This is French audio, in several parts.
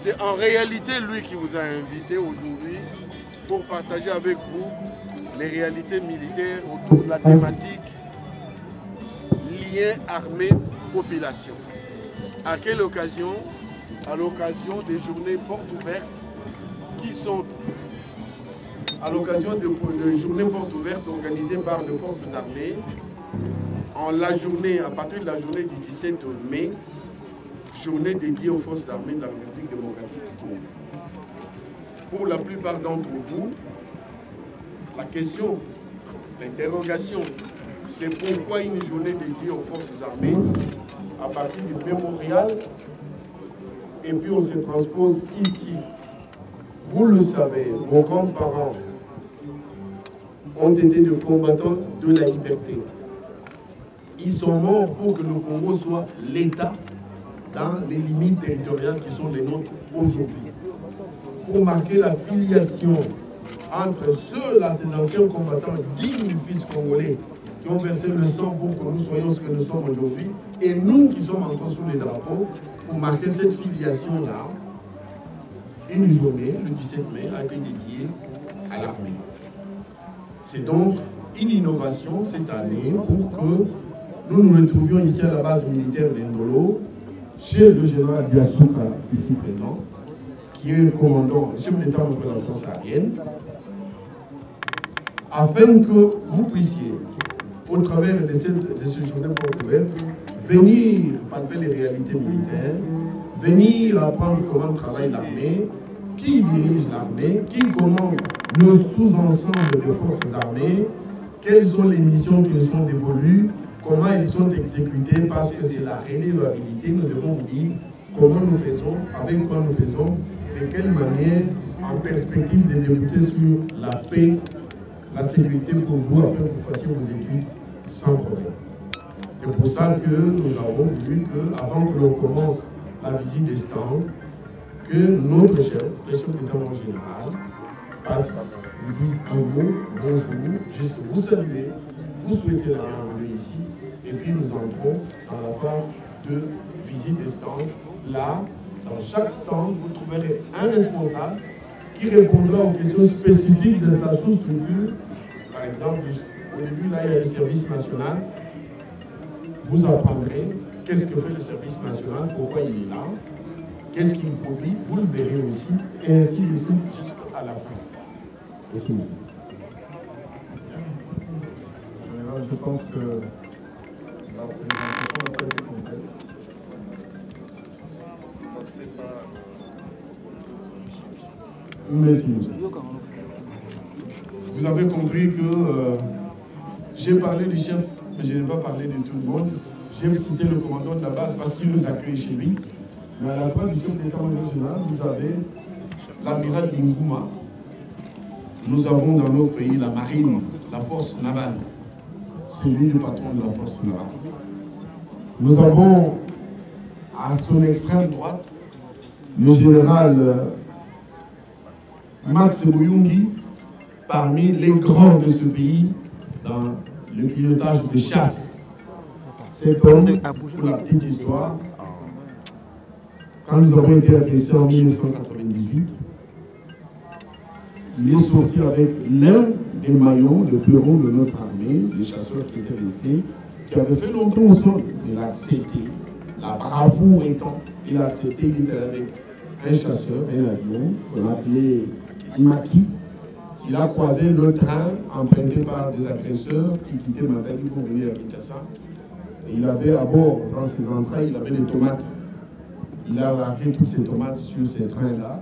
C'est en réalité lui qui vous a invité aujourd'hui pour partager avec vous les réalités militaires autour de la thématique lien armée-population. À quelle occasion? À l'occasion des journées portes ouvertes. Qui sont? À l'occasion de, journées portes ouvertes organisées par les forces armées en la journée, à partir de la journée du 17 mai, journée dédiée aux forces armées de la République démocratique du Congo. Pour la plupart d'entre vous, la question, l'interrogation, c'est pourquoi une journée dédiée aux forces armées à partir du mémorial et puis on se transpose ici. Vous le savez, vos grands-parents ont été des combattants de la liberté. Ils sont morts pour que le Congo soit l'État dans les limites territoriales qui sont les nôtres aujourd'hui. Pour marquer la filiation entre ceux-là, ces anciens combattants dignes du fils congolais, qui ont versé le sang pour que nous soyons ce que nous sommes aujourd'hui, et nous qui sommes encore sous les drapeaux, pour marquer cette filiation-là, une journée, le 17 mai, a été dédiée à l'armée. C'est donc une innovation cette année pour que nous nous retrouvions ici à la base militaire d'Indolo, chez le général Diasuka, ici présent, qui est commandant, chef d'état-major de la aérienne, afin que vous puissiez, au travers de, cette, de ce journée venir palper les réalités militaires, venir apprendre comment travaille l'armée, qui dirige l'armée, qui commande le sous-ensemble des forces armées, quelles sont les missions qui nous sont dévolues, comment elles sont exécutées, parce que c'est la relevabilité. Nous devons vous dire comment nous faisons, avec quoi nous faisons, de quelle manière, en perspective de débouter sur la paix, la sécurité pour vous, afin que vous fassiez vos études sans problème. C'est pour ça que nous avons voulu qu'avant que l'on commence la visite des stands, que notre chef, le chef d'état général, passe, vous dise un mot, bonjour, juste vous saluer, vous souhaiter la bienvenue ici, et puis nous entrons dans la phase de visite des stands. Là, dans chaque stand, vous trouverez un responsable qui répondra aux questions spécifiques de sa sous-structure. Par exemple, au début, là, il y a le service national. Vous apprendrez qu'est-ce que fait le service national, pourquoi il est là, qu'est-ce qu'il produit, vous le verrez aussi, et ainsi de suite jusqu'à la fin. Qu'est-ce qu'il Je pense que Vous avez compris que euh, j'ai parlé du chef, mais je n'ai pas parlé de tout le monde. J'ai cité le commandant de la base parce qu'il nous accueille chez lui. Mais à la fin du chef d'état-major vous avez l'amiral Linguma. Nous avons dans nos pays la marine, la force navale. C'est lui le patron de la force navale. Nous avons à son extrême droite le général euh, Max Bouyungi, parmi les grands de ce pays dans le pilotage de chasse. Cet homme, pour la petite histoire, quand nous avons été agressés en 1998, il est sorti avec l'un des maillons, le fleuron de notre armée, les chasseurs qui étaient restés, qui avait fait longtemps au sol. Il a accepté, la bravoure étant, il a accepté, il était avec un chasseur, un avion, qu'on appelait Maki. Il a croisé le train emprunté par des agresseurs qui quittaient Matadi pour venir à Kinshasa. Et il avait à bord, dans ses entrailles, il avait des tomates. Il a largué toutes ces tomates sur ces trains-là.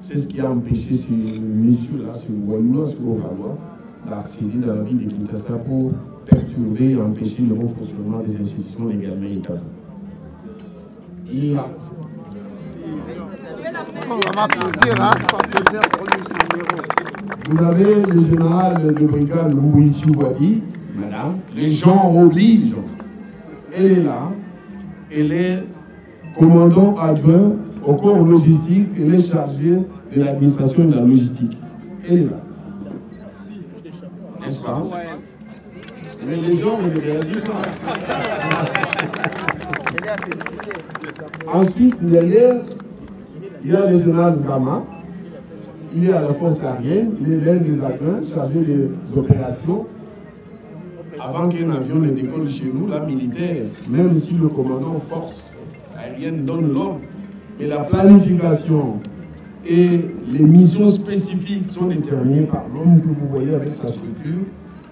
C'est ce qui a empêché ce monsieur-là, ce voyou-là, ce d'accéder dans la ville de Kinshasa pour perturber et empêcher le bon fonctionnement des institutions légalement établies. Là. Vous avez le général de brigade Louichi Wadi, madame, les gens obligent. Elle est là, elle est commandant adjoint au corps logistique, elle est chargée de l'administration de la logistique. Elle est là. N'est-ce pas? Mais les gens ne réagissent pas. Ensuite, derrière, Il y a le général Gama, il est à la force aérienne, il est l'un des adjoints chargés des opérations. Avant qu'un avion ne décolle chez nous, la militaire, même si le commandant force aérienne donne l'ordre, mais la planification et les missions spécifiques sont déterminées par l'homme que vous voyez avec sa structure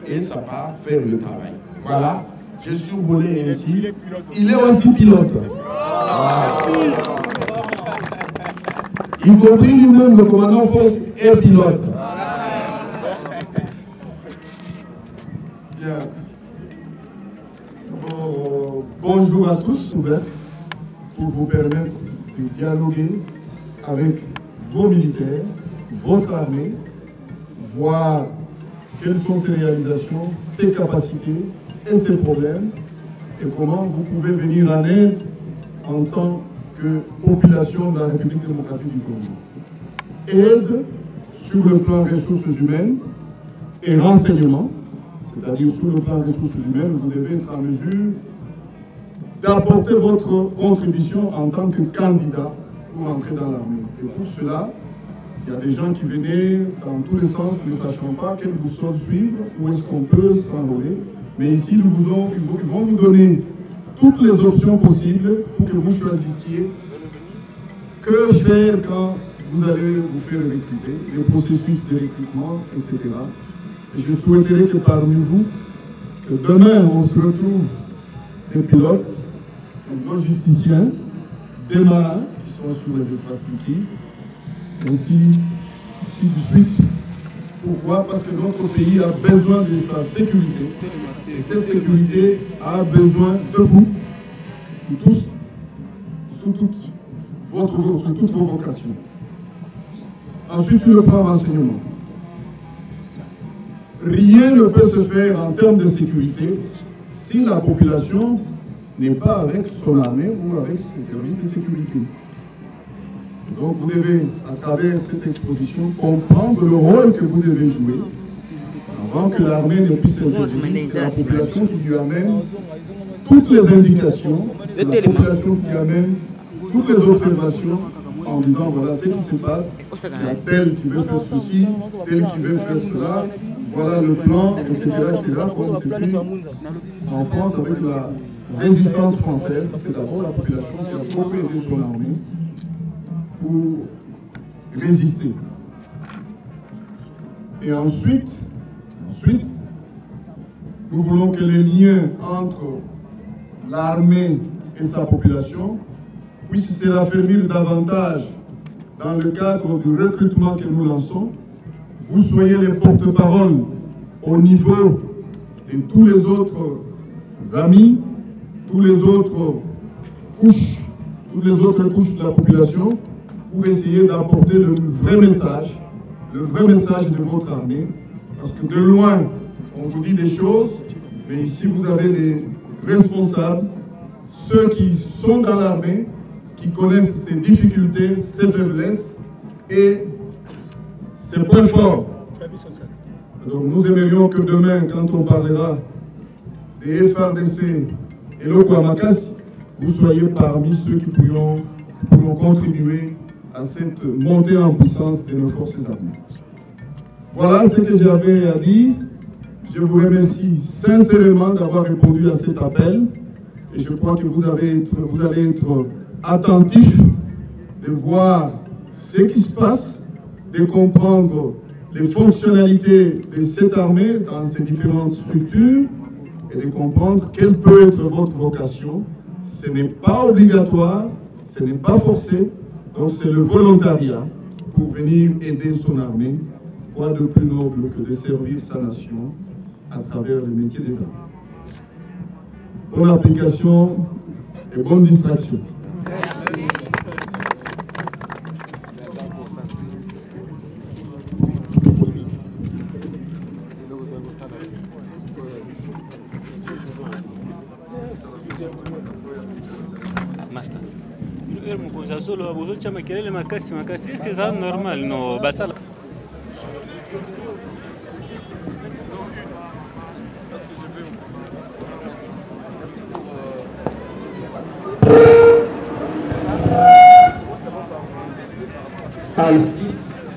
et ça part faire le travail. Voilà, j'ai survolé ainsi. Il est aussi pilote. Y compris lui-même, le commandant Force est pilote. Bien. bonjour à tous, pour vous permettre de dialoguer avec vos militaires, votre armée, voir quelles sont ses réalisations, ses capacités et ses problèmes, et comment vous pouvez venir en aide en tant que population de la République démocratique du Congo? Aide sur le plan ressources humaines et renseignement, c'est-à-dire sur le plan ressources humaines, vous devez être en mesure d'apporter votre contribution en tant que candidat pour entrer dans l'armée. Et pour cela, il y a des gens qui venaient dans tous les sens, ne sachant pas quelle boussole suivre, où est-ce qu'on peut s'envoler. Mais ici, vous ils vont vous donner toutes les options possibles pour que vous choisissiez que faire quand vous allez vous faire recruter, les processus de recrutement, etc. Et je souhaiterais que parmi vous, que demain on se retrouve des pilotes, des logisticiens, des marins qui sont sur les espaces publics, ainsi, de suite. Pourquoi Parce que notre pays a besoin de sa sécurité. Et cette sécurité a besoin de vous, de tous, sous toutes, votre, sous toutes vos vocations. Ensuite, sur le plan renseignement. Rien ne peut se faire en termes de sécurité si la population n'est pas avec son armée ou avec ses services de sécurité. Donc vous devez, à travers cette exposition, comprendre le rôle que vous devez jouer avant que l'armée ne puisse intervenir. C'est la population qui lui amène toutes les indications, la population qui amène toutes les observations en disant voilà ce qui se passe, il y a tel qui veut faire ceci, tel qui veut faire cela, voilà le plan, etc. etc. comme c'est fait en France avec la résistance française, c'est d'abord la population qui a aidé son armée pour résister. Et ensuite, ensuite, nous voulons que les liens entre l'armée et sa population puissent se raffermir davantage dans le cadre du recrutement que nous lançons. Vous soyez les porte-parole au niveau de tous les autres amis, tous les autres couches, toutes les autres couches de la population pour essayer d'apporter le vrai message, le vrai message de votre armée. Parce que de loin, on vous dit des choses, mais ici vous avez les responsables, ceux qui sont dans l'armée, qui connaissent ses difficultés, ses faiblesses et ses points forts. Donc nous aimerions que demain, quand on parlera des FRDC et l'Okwamakas, vous soyez parmi ceux qui pourront, pourront contribuer à cette montée en puissance de nos forces armées. Voilà ce que j'avais à dire. Je vous remercie sincèrement d'avoir répondu à cet appel et je crois que vous, avez être, vous allez être attentifs de voir ce qui se passe, de comprendre les fonctionnalités de cette armée dans ses différentes structures et de comprendre quelle peut être votre vocation. Ce n'est pas obligatoire, ce n'est pas forcé, donc c'est le volontariat pour venir aider son armée. Quoi de plus noble que de servir sa nation à travers le métier des armes. Bonne application et bonne distraction.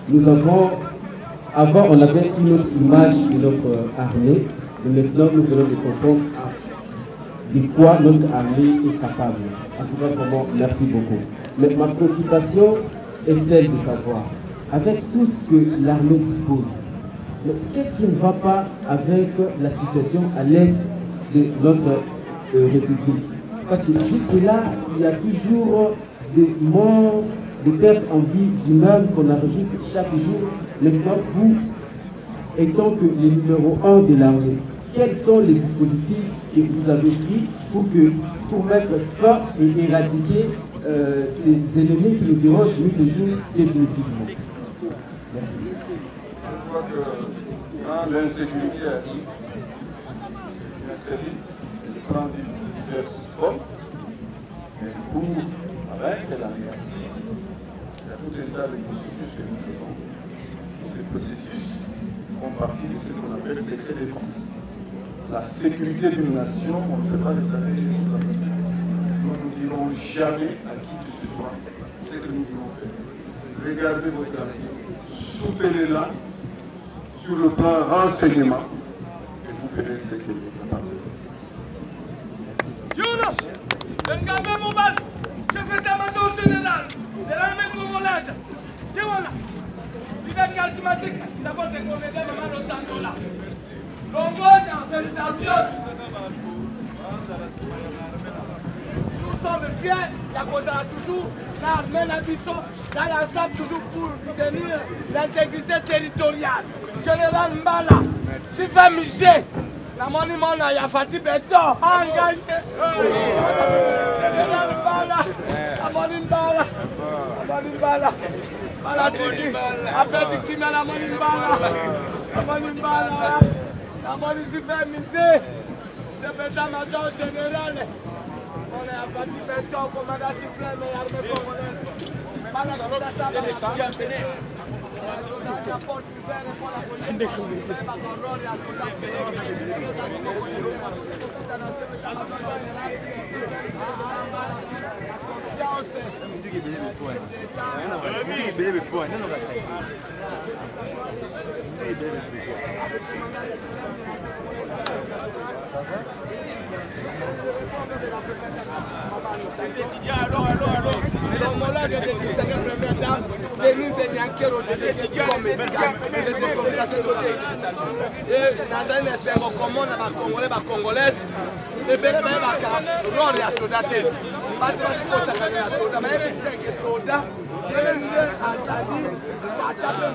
Nous avons, avant on avait une autre image de notre armée, mais maintenant nous venons de comprendre de quoi notre armée est capable. En tout cas, vraiment, merci beaucoup. Mais ma préoccupation est celle de savoir, avec tout ce que l'armée dispose, qu'est-ce qui ne va pas avec la situation à l'est de notre euh, République? Parce que jusque-là, il y a toujours des morts, des pertes en vie humaines qu'on enregistre chaque jour. Maintenant, vous, étant que les numéro 1 de l'armée, quels sont les dispositifs que vous avez pris pour, que, pour mettre fin et éradiquer euh, ces ennemis qui nous dérangent nuit et jour définitivement Merci. Je crois que quand l'insécurité arrive, très vite, il prend diverses formes. Mais pour vaincre la négative, il y a tout un tas de processus que nous faisons. Et ces processus font partie de ce qu'on appelle secret défense. La sécurité d'une nation, on ne fait pas réparer sur la sécurité. Nous ne dirons jamais à qui que ce soit ce que nous voulons faire. Regardez votre avenir, soutenez-la sur le plan renseignement et vous verrez ce que nous préparons. Yuna, Bengabe Moubal, chef d'état-major général de vraiment le Longonia, félicitations. Nous sommes fiers, la cause a toujours, l'armée la mission, dans l'ensemble toujours pour soutenir l'intégrité territoriale. Général Mbala, tu fais la monument Beto, engagé. Général Mbala, la monument la la la namoni super musée secrétaire major général. On est à parti béton commandant suprême et armée congolaise. Thank you. bitiki ebele bepwani ebele bepwani nano bataki bitiki ebele nazali na esengo komona bacongolais bacongolaise ebele baye bakala role ya soda te bantu basikosakana na soda mayele ntenge soda yelende azali atape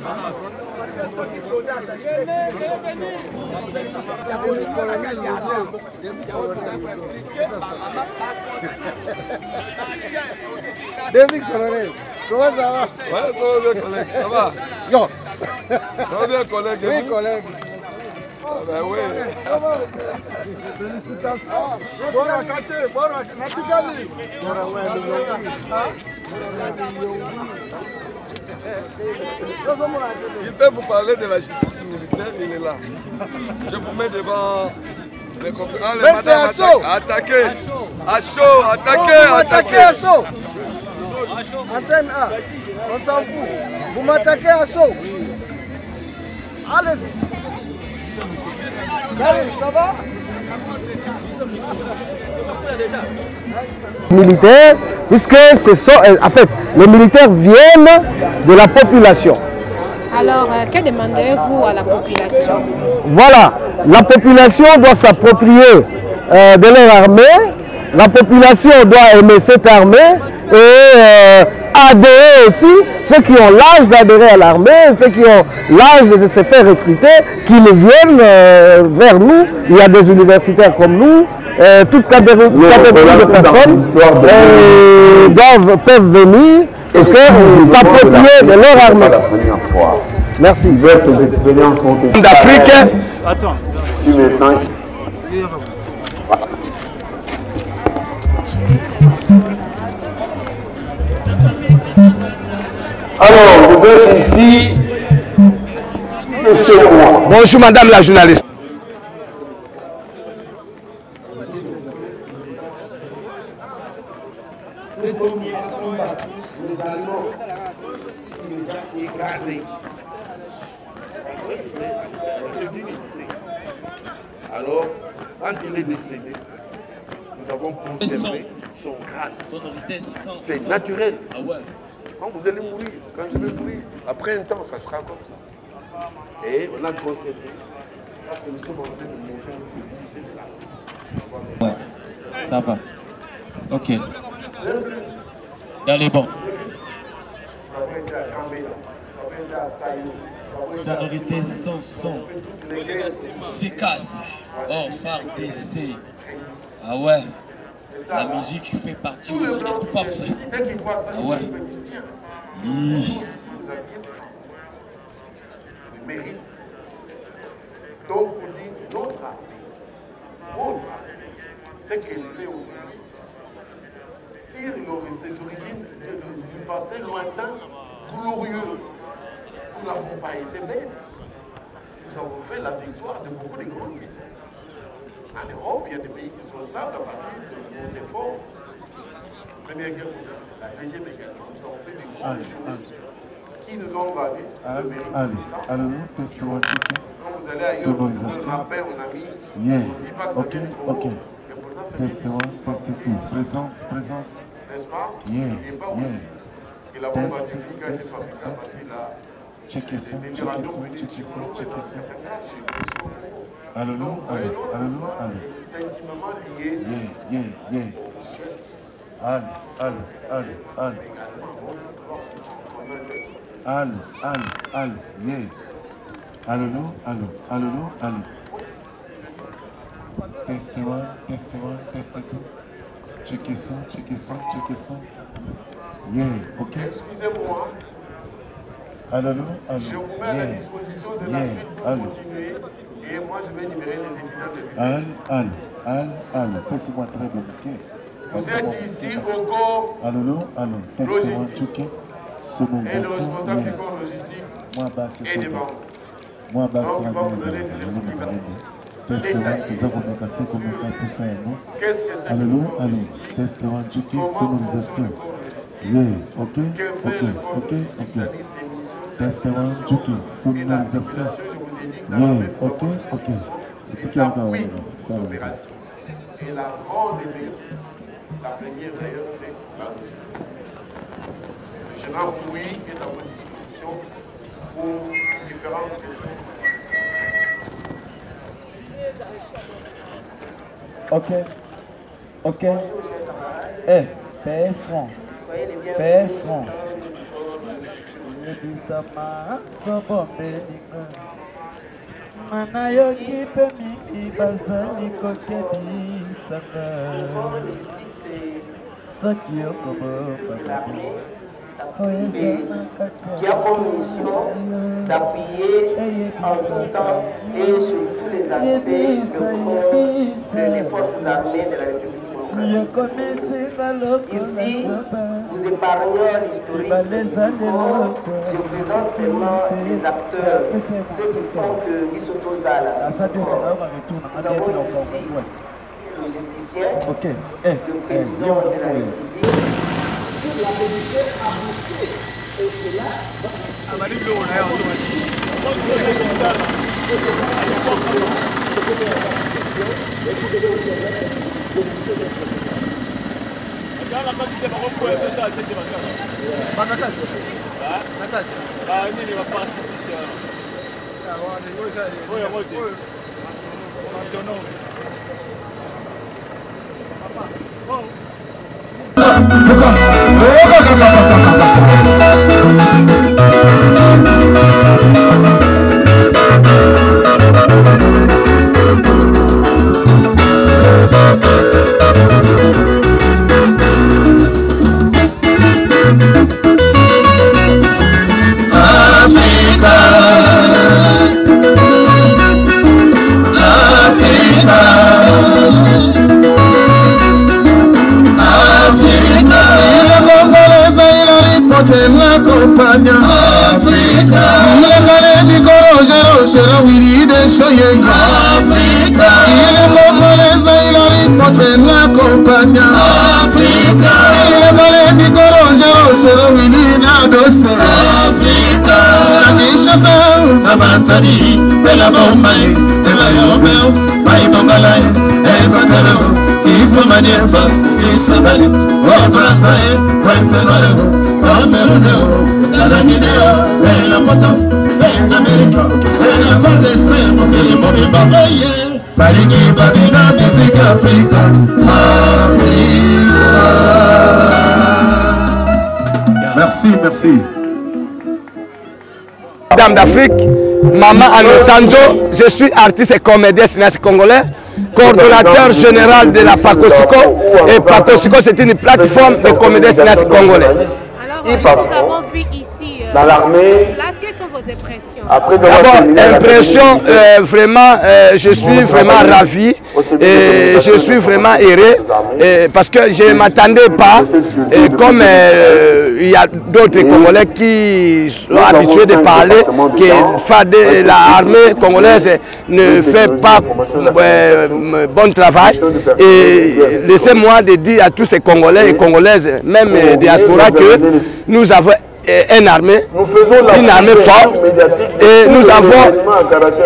parce soki soda azali David Colonel, comment ça va? Ouais, ça va bien, collègue, ça va? Yo. Ça va bien, collègue Oui, collègue. Ah, ben oui. Félicitations. Bora kate, bora natikani. Il peut vous parler de la justice militaire, il est là. Je vous mets devant les confrères. Allez, Mais c'est madame, à chaud. attaquez. À chaud, attaquez, attaquez. à chaud. Antenne A, on s'en fout. Vous m'attaquez à chaud. Allez-y. Salut, ça va militaires, puisque ce sont, euh, en fait, les militaires viennent de la population. Alors, euh, que demandez-vous à la population Voilà, la population doit s'approprier euh, de leur armée, la population doit aimer cette armée et euh, adhérer aussi, ceux qui ont l'âge d'adhérer à l'armée, ceux qui ont l'âge de se faire recruter, qu'ils viennent euh, vers nous. Il y a des universitaires comme nous, euh, toute catégorie, de personnes euh, doivent, peuvent venir parce que s'approprier de leur armée. Merci. d'Afrique. Attends. Alors, vous êtes ici moi. Bonjour madame la journaliste. Alors, quand il est décédé, nous avons conservé son crâne. C'est naturel. Quand vous allez mourir, quand je vais mourir, après un temps, ça sera comme ça. Et on a conservé. Parce que nous sommes en train de monter une Ouais, ça va. Ok. Dans les bons. Sonorité sans son. S'écasse. Oh, phare. Ah ouais. La musique fait partie aussi de notre force. Ah ouais. Hi. mérite. Donc, on dit notre art, votre art, ce qu'elle fait aujourd'hui, tire ses origines du passé lointain, glorieux. Nous n'avons pas été bêtes. Nous avons fait la victoire de beaucoup de grandes puissances. En Europe, il y a des pays qui sont stables à partir de nos efforts. Première guerre la deuxième également, qui nous ont le mérite Allez, ça. un petit peu. Quand vous allez ailleurs, rappelle, on a mis, Yeah. ça Ok, ok. haut. Et pourtant, c'est Test un, test tout? Présence, présence. N'est-ce pas? Yeah, yeah. que la bombe atomique a été fabriquée à partir de la- Check it son, des check it mémorandums son, politiques check it son, chinois, check it dans son. certains cas, chez nous, Allons-nous, Donc, vous voyez, allons, notre allons-nous, histoire allons. est intimement liée Yeah, yeah, yeah. Allez, allez, allez, allez. Allez, allez, allez, yeah. Allons-nous, allons, allons-nous, allons. Test one, test one, test two. Check son, check son, check son. Yeah, ok. Excusez-moi, Allons-nous, allons. je vous mets à la Yeah, disposition de yeah, l'Afrique pour allons. continuer et moi je vais libérer les étudiants de Al, al, al, al. Passez-moi très bien, ok. Vous êtes ici au allô, test-moi, checké. et le Sonorisation, responsable du yeah. corps logistique Moi, bas, c'est tout. Moi, bas, c'est un cas pour ça, non? Qu'est-ce que c'est? Que Allô, le corps allô, logistique test-moi, checké, Comment sonorisation. Yeah, ok, ok, ok, ok. Test-moi, checké, sonorisation. la ok, ok. Oui, ça va. l'opération. Et la grande la première d'ailleurs, c'est la. Le général Mouy est à votre disposition pour différentes questions. Ok. Ok. Eh, PS franc. PS franc. Mana mingi bazali okobomba. qui a comme mission d'appuyer en tout temps et sur tous les aspects le corps des forces armées de la République. Ici, vous épargnons l'historique je présente seulement les acteurs, ceux qui font que Bisoto Zala. Nous avons ici le logisticien, Ok. Eh, le eh, président yo, de la yo. République, la vérité aboutisse. Et cela Whoa. batali mpe na baomai eba yoromeo bai bongala ye ebataleo ifomanieba isabali obrasa ye wenzenwaleo bameruneo narangineo ena moto ena meriko ena fardese mokili mobibabaye balingi babina miziki afrika afrika merci merci. Dame d'Afrique. Maman Anosanzo, je suis artiste et comédien cinéaste congolais, coordonnateur général de la PACOSICO. Et PACOSICO, c'est une plateforme de comédiens cinéastes congolais. Alors, euh, nous avons vu ici, euh, Dans l'armée. quelles sont vos impressions D'abord, impression, euh, vraiment, euh, je suis vraiment ravi. et je suis vraiment heureux parce que je ne m'attendais pas, et comme euh, il y a d'autres Congolais qui sont habitués de parler que l'armée congolaise ne fait pas bon travail. Et laissez-moi de dire à tous ces Congolais et Congolaises, même diaspora, que nous avons une armée, une armée forte et nous avons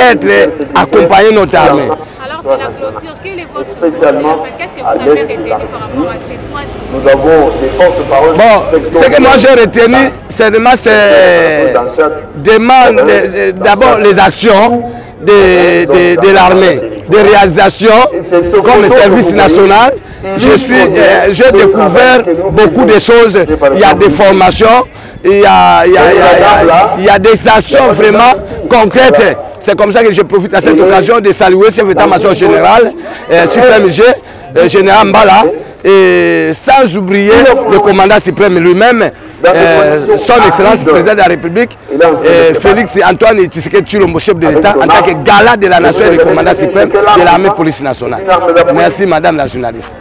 être accompagner notre armée. Alors, c'est la clôture. Quel est votre spécialement Qu'est-ce que vous avez retenu par rapport à ces trois jours Nous avons des porte-paroles. Bon, ce que moi j'ai retenu, seulement c'est demande d'abord les actions de, de, de l'armée, des réalisations comme le service national. Je suis, euh, j'ai découvert beaucoup de choses. Il y a des formations, il y a, il y a, il y a, il y a des actions vraiment concrètes. C'est comme ça que je profite à cette occasion de saluer le chef d'état-major général, euh, sur FMG, euh, général Mbala, et sans oublier le commandant suprême lui-même, euh, son excellence président de la République, euh, Félix Antoine Tshisekedi Tshilombo, chef de l'État, en tant que gala de la nation et le commandant suprême de l'armée police nationale. Merci madame la journaliste.